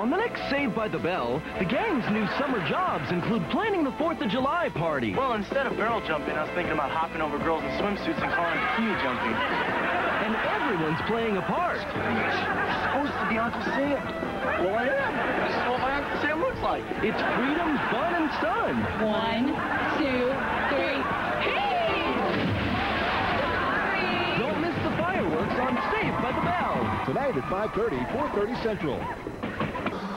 On the next Saved by the Bell, the gang's new summer jobs include planning the 4th of July party. Well, instead of barrel jumping, I was thinking about hopping over girls in swimsuits and calling it bikini jumping. And everyone's playing a part. You're supposed to be Uncle Sam. Well, I am. This is what my Uncle Sam looks like. It's freedom, fun, and sun. One, two, three. Hey! Don't miss the fireworks on Saved by the Bell. Tonight at 5.30, 4.30 Central.